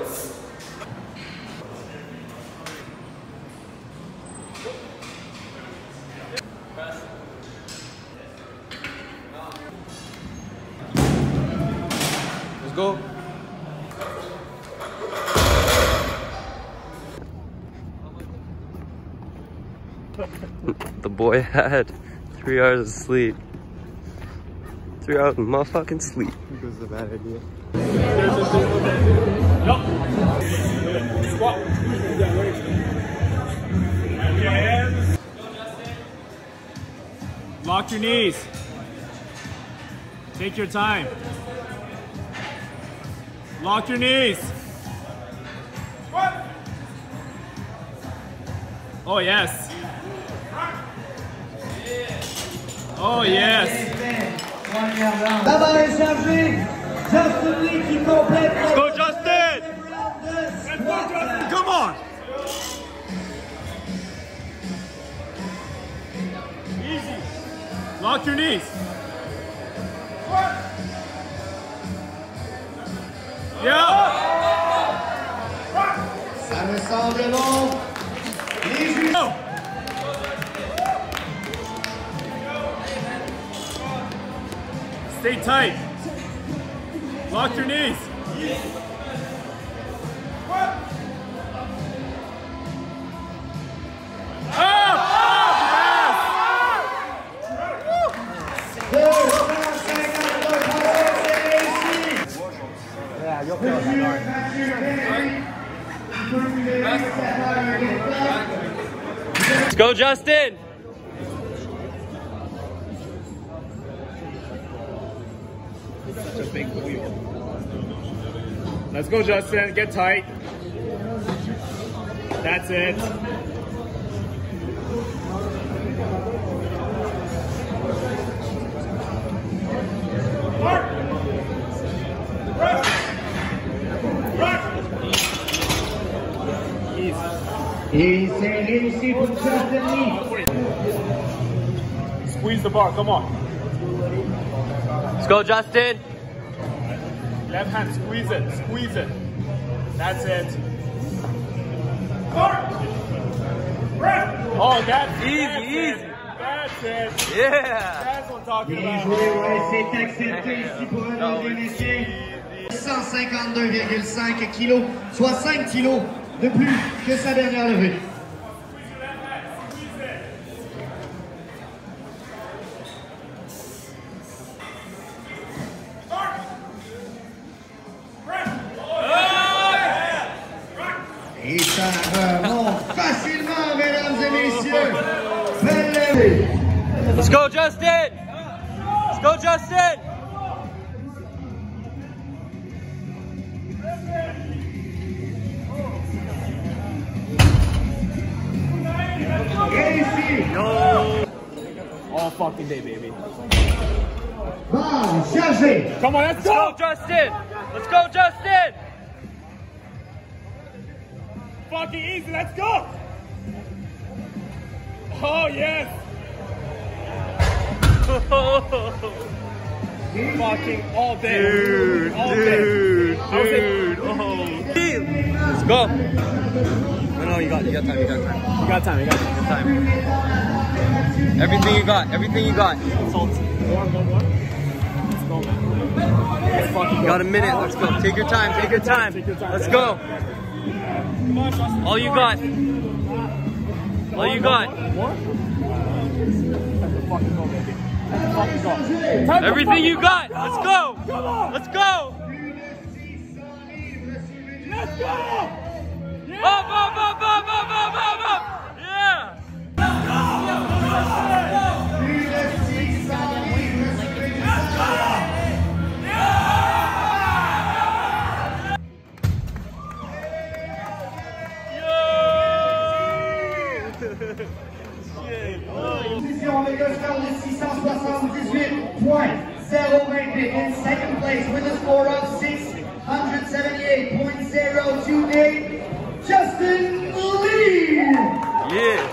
Fields. Let's go. the boy had three hours of sleep. Three hours of motherfucking sleep. This is a bad idea. Lock your knees. Take your time. Lock your knees. Oh, yes. Oh, yes. La barre est chargée. Justin qui complète Let's go, Justin. le round de squat. Come on. Easy. Lock your knees. Yeah. Ça Stay tight. Lock your knees. Up! Up! Yes! 252 points, c'est réussi. Let's go, Justin! Let's go, Justin. Get tight. That's it. Et c'est réussi Justin Squeeze the bar. Come on. Let's go, Justin! Left hand. Squeeze it. Squeeze it. That's it. Oh, that's Easy, that's easy. It. That's it. Yeah! That's what I'm talking Bien about. joué, ouais, c'est accepté ici pour un des messieurs. 152,5 kilos, soit 5 kilos de plus que sa dernière levée. Et ça remonte facilement, mesdames et messieurs. Let's go, Justin! Let's go, Justin! All fucking day, baby. Chargée. Come on, let's Let's go, go. Justin! Let's go, Justin! Fucking easy. Let's go. Oh yes. Fucking all day. Dude, all dude, day. Dude, oh. Let's go. No, no, you got, you got time, you got time. You got time. You got time. time. Everything you got, everything you got. Salt. More, more, more. Let's go, man. Let's fucking You got a minute, let's go. Take your time, take your time. Take your time. Let's go. All you got. All you got. Everything you got. Let's go. Let's go. Let's go. Position de 678.028 in second place with a score of 678.028, Justin Lee. Yeah.